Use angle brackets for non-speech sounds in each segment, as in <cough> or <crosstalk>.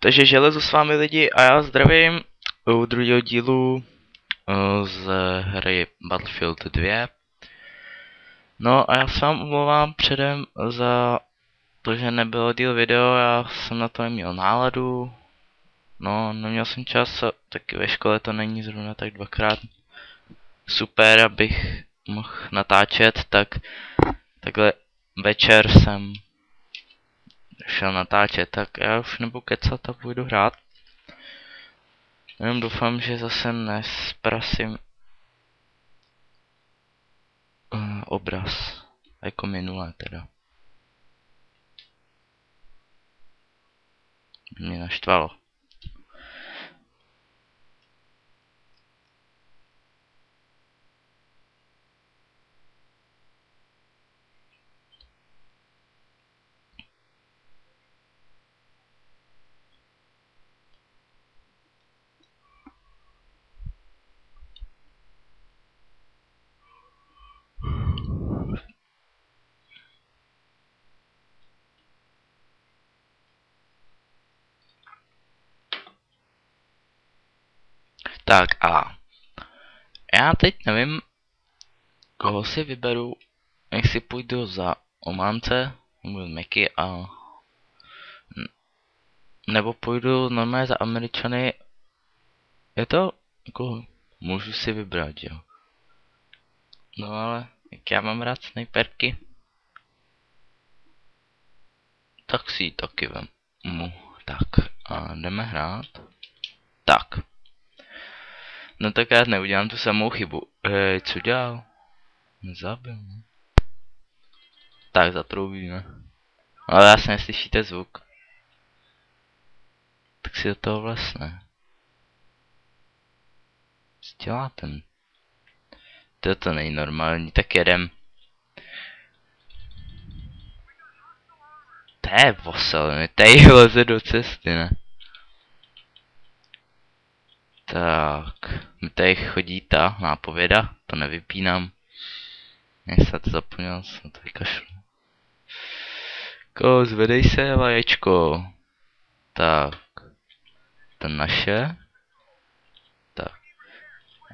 Takže železo s vámi lidi a já zdravím u druhého dílu eh, z hry Battlefield 2. No a já se vám omlouvám předem za to, že nebylo díl video, já jsem na to neměl náladu. No, neměl jsem čas taky ve škole to není zrovna tak dvakrát super, abych mohl natáčet, tak takhle večer jsem šel natáčet, tak já už nebudu kecat a půjdu hrát. Jenom doufám, že zase nesprasím uh, obraz, jako minulé teda. Mě naštvalo. Tak a já teď nevím, koho si vyberu, si půjdu za Omance, nebo Meky a nebo půjdu normálně za Američany. Je to jako můžu si vybrat, jo. No ale jak já mám rád sniperky, tak si ji taky vemu. Tak a jdeme hrát. Tak. No tak já neudělám tu samou chybu. Hej, co dělal? Zabil, ne? Tak, zatroubíme. Ale vlastně neslyšíte zvuk. Tak si do toho vlastně. Co dělá ten? To to není normální, tak jedem. To je vosel, mi tady leze do cesty, ne? Tak, mi tady chodí ta nápověda, to nevypínám. Jak se to zapomněl, jsem to vykašlu. Ko, zvedej se, vaječko. Tak. To naše. Tak.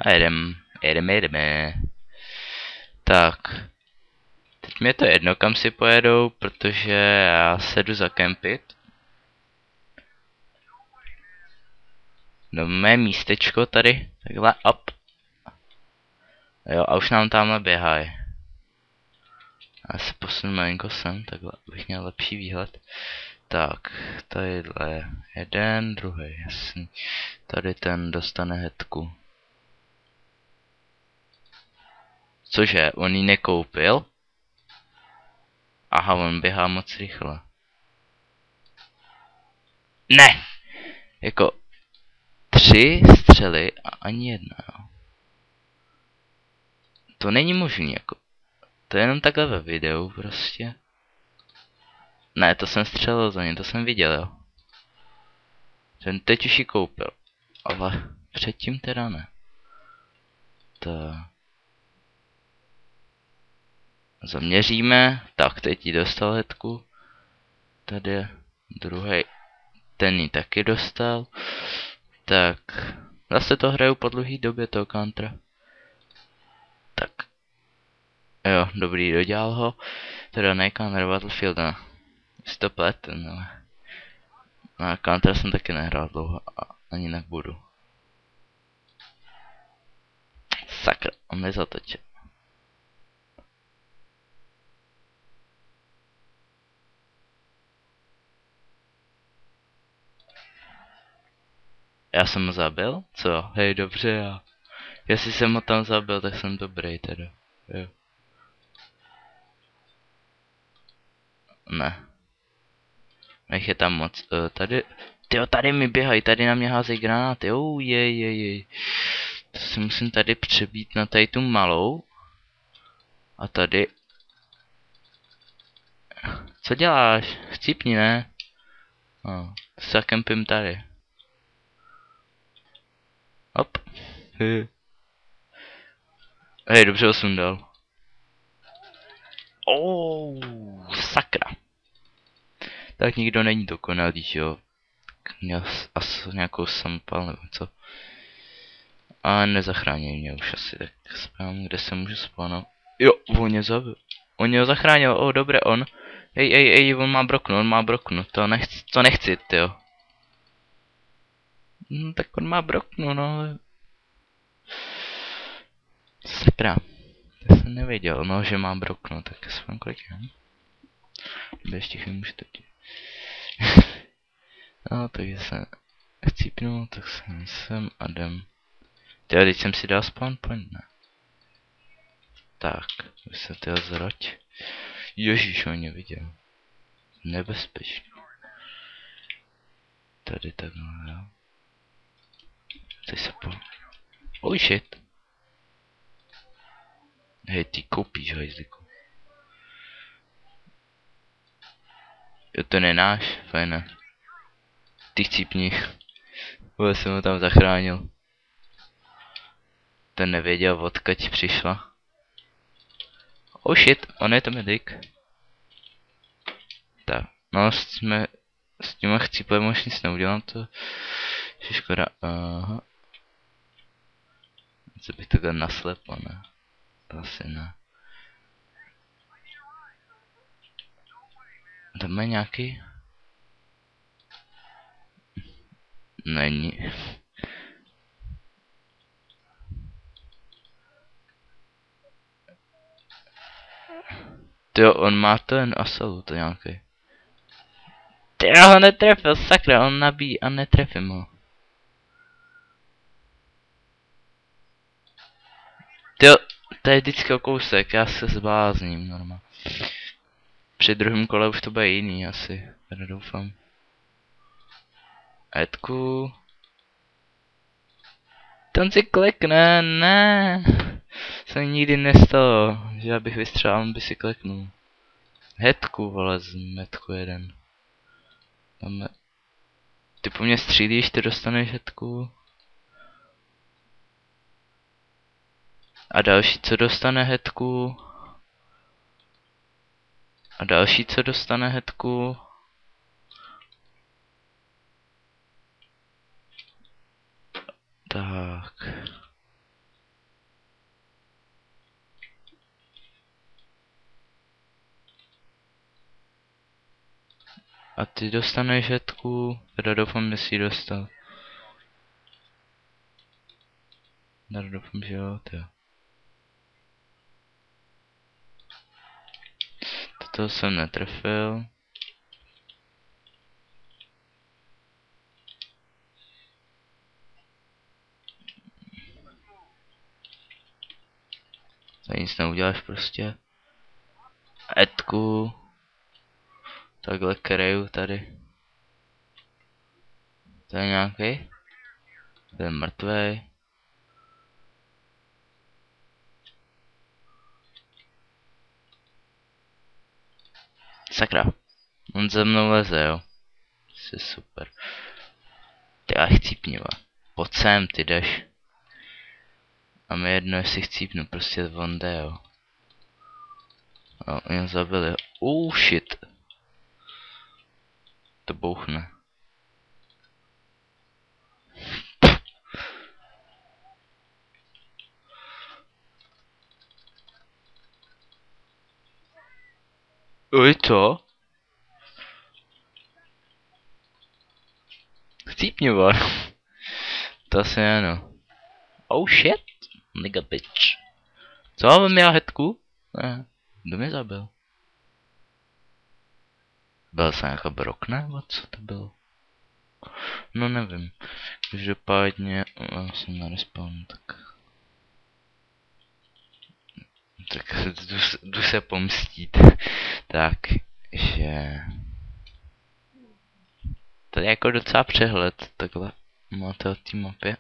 A jedem, jedeme, jedeme. Tak. Teď mi je to jedno, kam si pojedou, protože já se jdu zakempit. Do mé místečko tady, takhle up. Jo, a už nám tamhle běhají. Já se posunu malinko sem, takhle bych měl lepší výhled. Tak, tadyhle jeden, druhý, jasný. Tady ten dostane hetku. Cože, on ji nekoupil? Aha, on běhá moc rychle. Ne! Jako, tři střely a ani jedna, jo. To není možný, jako. To je jenom takhle ve videu, prostě. Ne, to jsem střelil za ně, to jsem viděl, jo. Ten teď už ji koupil. Ale předtím teda ne. To... Zaměříme. Tak, teď ji dostal hetku. Tady druhý. Ten ji taky dostal. Tak, zase to hraju po dlouhý době toho Contra. Tak. Jo, dobrý, dodělal ho. Teda ne Counter Battlefield, no. to pletem, ale... Na Contra jsem taky nehrál dlouho a ani nebudu. Sakra, on nezatočil. Já jsem ho zabil? Co? Hej, dobře, já. Jestli jsem ho tam zabil, tak jsem dobrý teda. Jo. Ne. Nech je tam moc. Uh, tady. Tyjo, tady mi běhají, tady na mě házejí granáty. Oh, jej, jej, jej. To si musím tady přebít na tady tu malou. A tady. Co děláš? Chcípni, ne? Oh, se kempím tady. Hop. Hej, dobře ho sundal. Oh, sakra. Tak nikdo není dokonalý, jo. měl asi nějakou sampal nebo co. A nezachránil mě už asi, tak spám, kde se můžu spawnout. Jo, on mě zabil. On mě ho zachránil, o, dobré, on. Ej, ej, ej, on má broknu, on má broknu, to nechci, to nechci, tyjo. No, tak on má broknu, no. Sakra. Já jsem nevěděl, no, že mám broknu, tak aspoň kolik je. Bez těch nemůžete No, takže se chcípnu, tak jsem sem a jdem. Ty, teď jsem si dal spawn point, ne? Tak, už se tyho zroď. Ježíš, on mě viděl. Nebezpečný. Tady takhle, jo. Teď se po... Oh shit. Hej, ty koupíš, hajzliku. Jo, to nenáš, fajné. Ty chcípni. Vůbec jsem ho tam zachránil. Ten nevěděl, odkud přišla. Oh shit, on je to medic. Tak, no s tím, s těma chcíplem už nic neudělám, to je škoda. Aha. Co bych takhle naslepo, ne? To asi ne. Tam je nějaký? Není. Jo, on má ten asalut nějaký. Ty já ho netrefil, sakra, on nabíjí a netrefím ho. Ty to je vždycky o kousek, já se zblázním normálně. Při druhém kole už to bude jiný asi, teda doufám. Edku. Ten si klikne, ne. Se nikdy nestalo, že já bych vystřelil, on by si kliknul. Hetku, vole, z metku jeden. Tam Ty po mně střílíš, ty dostaneš hetku. A další, co dostane hetku. A další, co dostane hetku. Tak. A ty dostaneš hetku, teda doufám, že jsi dostal. Teda doufám, že jo, to. Toto jsem netrefil. Tady nic neuděláš prostě. Edku. Takhle kreju tady. To je nějaký? To je mrtvej. Sakra. On za mnou leze, jo. Jsi super. Ty já chcípniva. Pojď sem, ty jdeš. A mi jedno, jestli chcípnu, prostě on jde, jo. A mě zabili. Oh shit. To bouchne. Co? Chcípni, vole. <laughs> To asi ano. Oh shit, nigga bitch. Co, on měl hetku? Ne, kdo mě zabil? Byl jsem jako brok, nebo co to bylo? No nevím. Každopádně já jsem na respawn, tak... Tak jdu, jdu se pomstít. Tak, že... Tady je jako docela přehled, takhle. Máte o té mapě.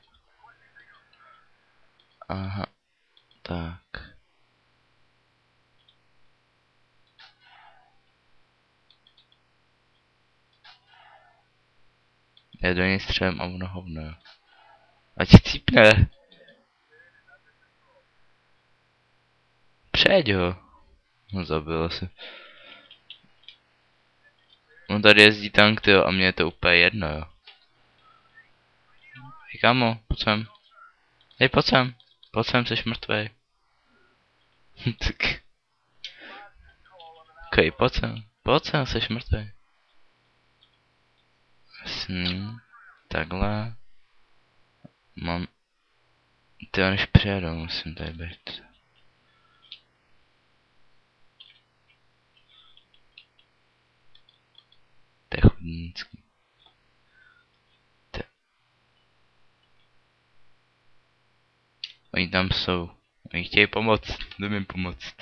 Aha. Tak. Já do něj střelím a ono hovno. Ať chcípne. Přejď ho. No zabil se. On tady jezdí tank, tyjo, a mě je to úplně jedno, jo. Hej kámo, pojď sem. Hej, pojď sem. Pojď sem, jsi mrtvej. <laughs> tak. Okej, pojď sem. Pojď sem, jsi mrtvej. Jasný. Takhle. Mám... Ty než přijedou, musím tady být. To- Oni tam jsou. Oni chtějí pomoct. Jde mi pomoct.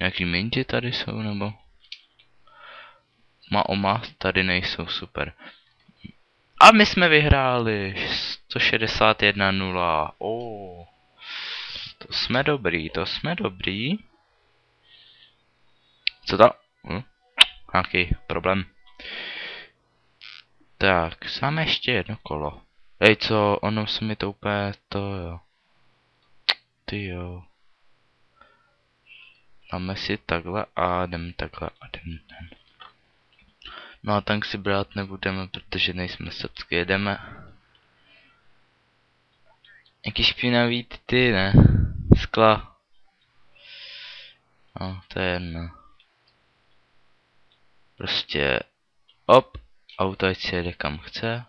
Nějaký minti tady jsou, nebo? Ma oma tady nejsou, super. A my jsme vyhráli 161-0. Oh. To jsme dobrý, to jsme dobrý. Co to? Hm? Nějaký problém. Tak, sám ještě jedno kolo. Ej, co, ono se mi to úplně, to jo. Ty jo. Dáme si takhle a jdem takhle a jdem ten. No a tank si brát nebudeme, protože nejsme srbsky, jedeme. Jaký špinavý ty ne? Skla. No, to je jedno. Prostě, op, auto ať si jede kam chce.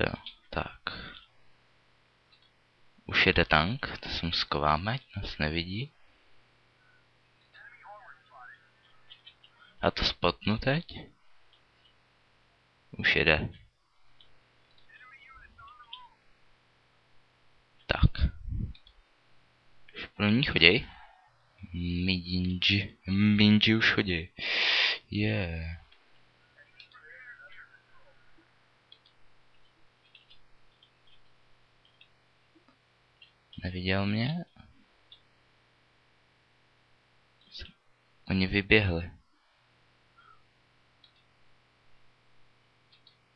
Jo, tak. Už jede tank, to jsem skováme, nás nevidí. Já to spotnu teď. Už jede. Tak. Už pro ní choděj. Midinji. Midinji už chodí. Je. Yeah. Neviděl mě? Oni vyběhli.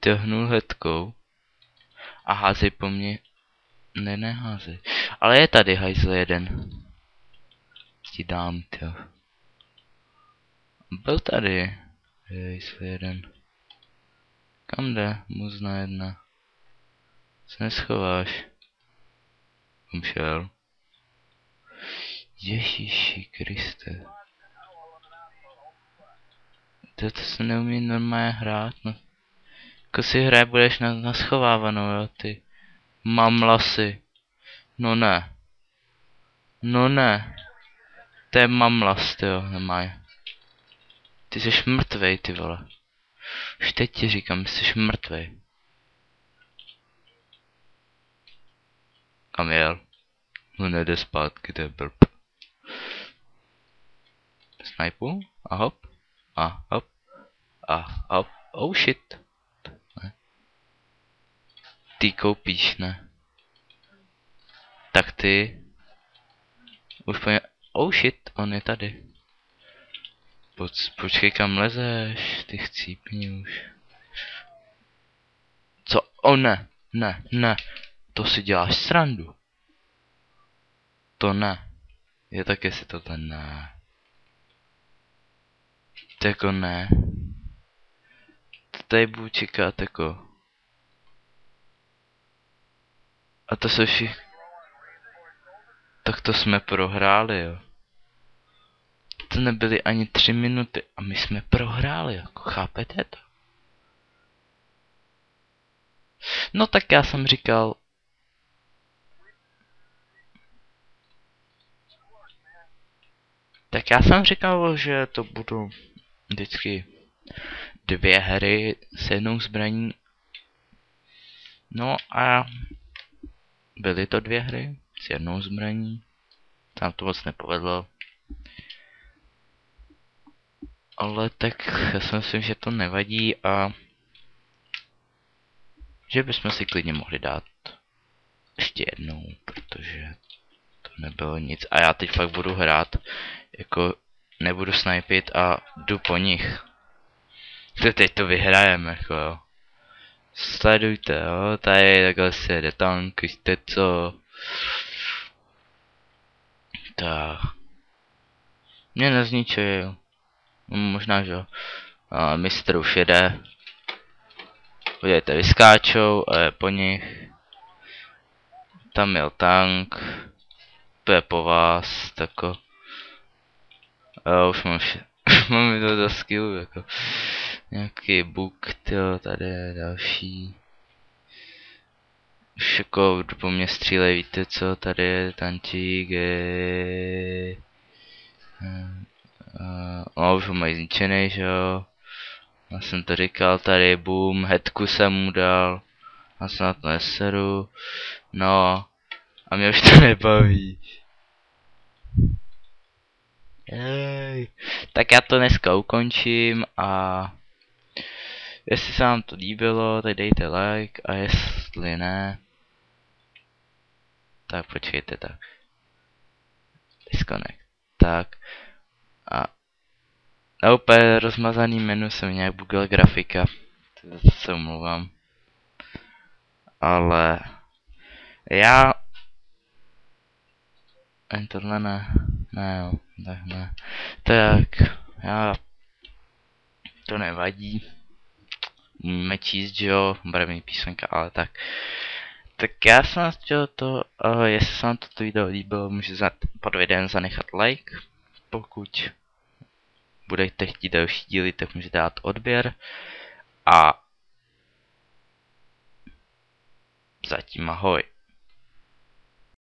Ty hnul hetkou. A házej po mně. Ne, neházej. Ale je tady hajzl jeden. Ti dám, to. Byl tady. Hajzl jeden. Kam jde? Muzna jedna. Se neschováš. Umšel. Ježíši Kriste. To, to se neumí normálně hrát, no. Jako si hraje budeš na, na schovávanou, jo, ty. Mamlasy. No ne. No ne. To je mamlas, ty jo, nemaj. Ty jsi mrtvej, ty vole. Už teď ti říkám, jsi mrtvej. Kam jel? No nejde zpátky, to je blb. Snipu? A hop. A hop. A hop. Oh shit. Ty koupíš, ne? Tak ty. Už po Oh shit, on je tady. Poč počkej kam lezeš, ty chcípni už. Co? O oh, ne, ne, ne. To si děláš srandu. To ne. Je tak jestli to ten ne. Jako ne. Tady budu čekat jako. A to se vši... Tak to jsme prohráli, jo. To nebyly ani tři minuty a my jsme prohráli, jako chápete to? No tak já jsem říkal, Tak já jsem říkal, že to budou vždycky dvě hry s jednou zbraní. No a byly to dvě hry s jednou zbraní. Tam to moc nepovedlo. Ale tak já si myslím, že to nevadí a že bychom si klidně mohli dát ještě jednou, protože to nebylo nic. A já teď fakt budu hrát jako nebudu snipit a jdu po nich. To teď to vyhrajeme, jako jo. Sledujte, jo, tady takhle se jede tank, jste co. Tak. Mě nezničují, jo. No, možná, že jo. A mistr už jede. Podívejte, vyskáčou a je po nich. Tam měl tank. To je po vás, tako. Jo, už mám vše. <laughs> mám to za skill, jako. Nějaký book, tyjo, tady je další. Už jako po mě střílej, víte co, tady je tančík, je... No, už ho mají zničený, že jo. Já jsem to říkal, tady boom, headku jsem mu dal. Na to neseru. No, a mě už to nebaví. Jej. Tak já to dneska ukončím a jestli se vám to líbilo, tak dejte like a jestli ne, tak počkejte tak. Disconnect. Tak. A na úplně rozmazaný menu jsem nějak bugl grafika. To se omlouvám. Ale já ani tohle ne. Ne jo, tak ne. Tak, já to nevadí. Můžeme číst, že jo, barevný písmenka, ale tak. Tak já jsem chtěl to, uh, jestli se vám toto video líbilo, můžete pod videem zanechat like. Pokud budete chtít další díly, tak můžete dát odběr. A zatím ahoj.